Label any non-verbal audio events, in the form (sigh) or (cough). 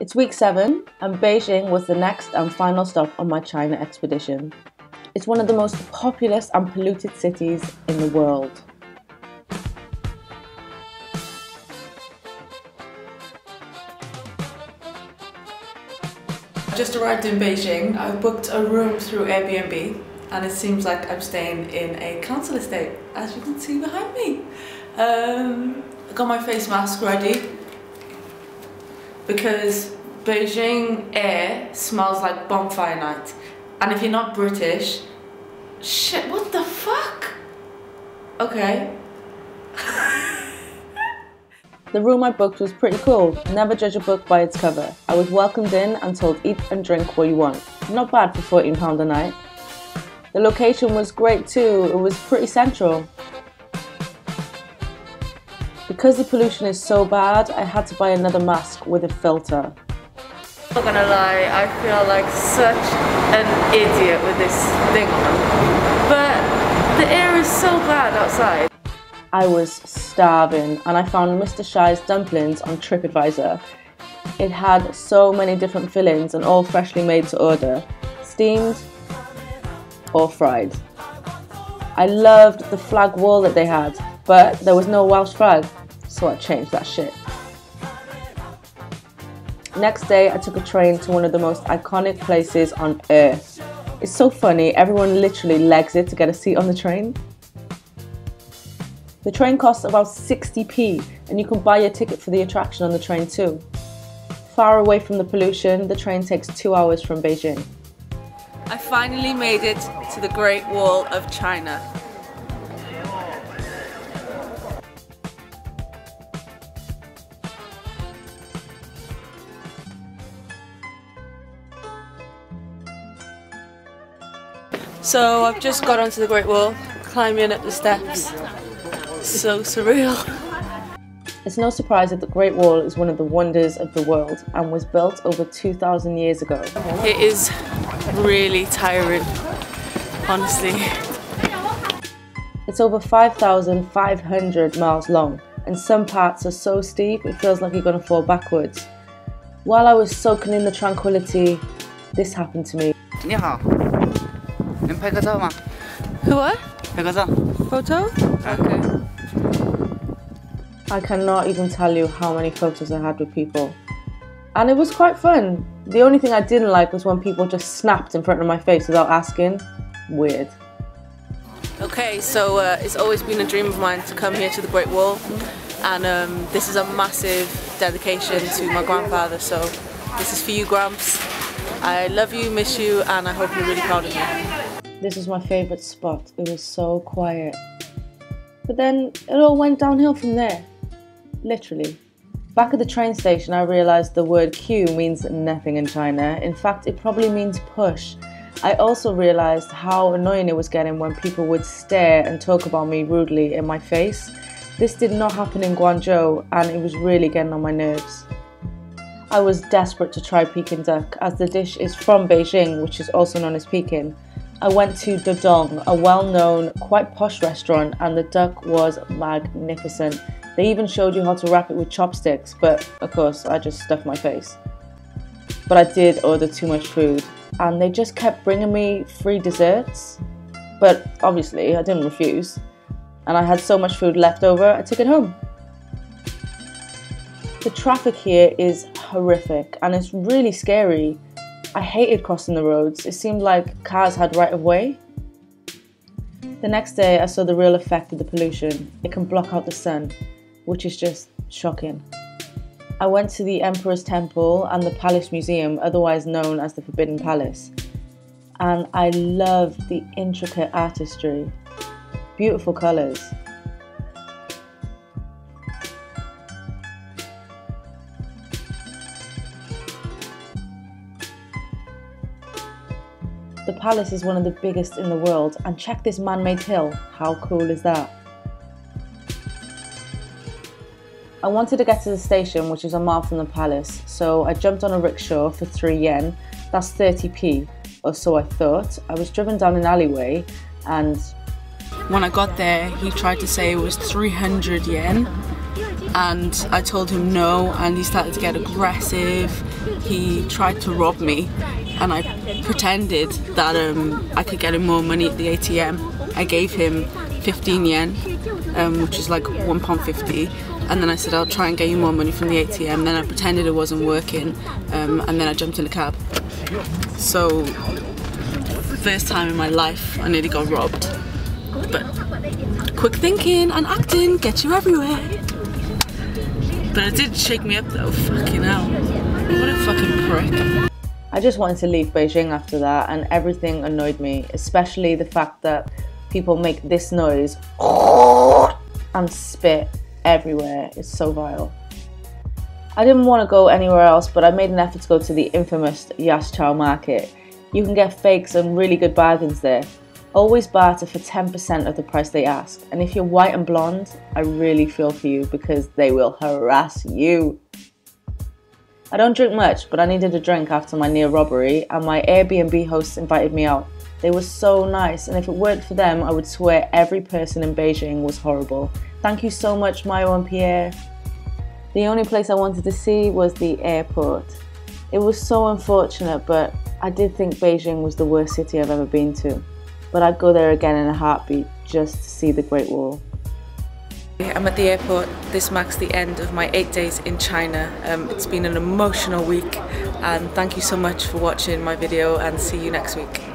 It's week seven, and Beijing was the next and final stop on my China expedition. It's one of the most populous and polluted cities in the world. I just arrived in Beijing. I've booked a room through Airbnb and it seems like I'm staying in a council estate as you can see behind me. Um, I got my face mask ready because Beijing air smells like bonfire night and if you're not British, shit what the fuck? Okay. (laughs) The room I booked was pretty cool. Never judge a book by its cover. I was welcomed in and told eat and drink what you want. Not bad for £14 a night. The location was great too, it was pretty central. Because the pollution is so bad, I had to buy another mask with a filter. Not gonna lie, I feel like such an idiot with this thing on. But the air is so bad outside. I was starving and I found Mr. Shi's dumplings on TripAdvisor. It had so many different fillings and all freshly made to order, steamed or fried. I loved the flag wall that they had, but there was no Welsh flag, so I changed that shit. Next day, I took a train to one of the most iconic places on earth. It's so funny, everyone literally legs it to get a seat on the train. The train costs about 60p and you can buy a ticket for the attraction on the train too. Far away from the pollution, the train takes two hours from Beijing. I finally made it to the Great Wall of China. So I've just got onto the Great Wall, climbing up the steps. So surreal. It's no surprise that the Great Wall is one of the wonders of the world and was built over 2,000 years ago. It is really tiring, honestly. It's over 5,500 miles long and some parts are so steep it feels like you're going to fall backwards. While I was soaking in the tranquility, this happened to me. 你好，Em phải cái mà? Who what? Photo? Okay. I cannot even tell you how many photos I had with people. And it was quite fun. The only thing I didn't like was when people just snapped in front of my face without asking. Weird. Okay, so uh, it's always been a dream of mine to come here to the Great Wall, and um, this is a massive dedication to my grandfather. So this is for you, Gramps. I love you, miss you, and I hope you're really proud of me. This was my favourite spot. It was so quiet. But then it all went downhill from there. Literally. Back at the train station, I realised the word queue means nothing in China. In fact, it probably means push. I also realised how annoying it was getting when people would stare and talk about me rudely in my face. This did not happen in Guangzhou and it was really getting on my nerves. I was desperate to try Peking duck as the dish is from Beijing, which is also known as Peking. I went to Da Dong, a well-known, quite posh restaurant, and the duck was magnificent. They even showed you how to wrap it with chopsticks, but of course I just stuffed my face. But I did order too much food, and they just kept bringing me free desserts. But obviously I didn't refuse, and I had so much food left over, I took it home. The traffic here is horrific, and it's really scary. I hated crossing the roads. It seemed like cars had right of way. The next day, I saw the real effect of the pollution. It can block out the sun, which is just shocking. I went to the Emperor's Temple and the Palace Museum, otherwise known as the Forbidden Palace, and I loved the intricate artistry. Beautiful colours. The palace is one of the biggest in the world, and check this man-made hill. How cool is that? I wanted to get to the station, which is a mile from the palace, so I jumped on a rickshaw for 3 yen, that's 30p, or so I thought. I was driven down an alleyway, and When I got there, he tried to say it was 300 yen, and I told him no, and he started to get aggressive. he tried to rob me and I pretended that um, I could get him more money at the ATM. I gave him 15 yen, um, which is like £1.50 and then I said I'll try and get you more money from the ATM. Then I pretended it wasn't working um, and then I jumped in a cab. So, first time in my life I nearly got robbed. But quick thinking and acting gets you everywhere. But it did shake me up though, fucking hell. What a fucking prick. I just wanted to leave Beijing after that, and everything annoyed me, especially the fact that people make this noise (laughs) and spit everywhere. It's so vile. I didn't want to go anywhere else, but I made an effort to go to the infamous Yashow market. You can get fakes and really good bargains there. Always barter for 10% of the price they ask, and if you're white and blonde, I really feel for you because they will harass you. I don't drink much, but I needed a drink after my near robbery, and my Airbnb hosts invited me out. They were so nice, and if it weren't for them, I would swear every person in Beijing was horrible. Thank you so much, Mayo and Pierre. The only place I wanted to see was the airport. It was so unfortunate, but I did think Beijing was the worst city I've ever been to. But I'd go there again in a heartbeat just to see the Great Wall. I'm at the airport. This marks the end of my eight days in China. Um, it's been an emotional week and thank you so much for watching my video and see you next week.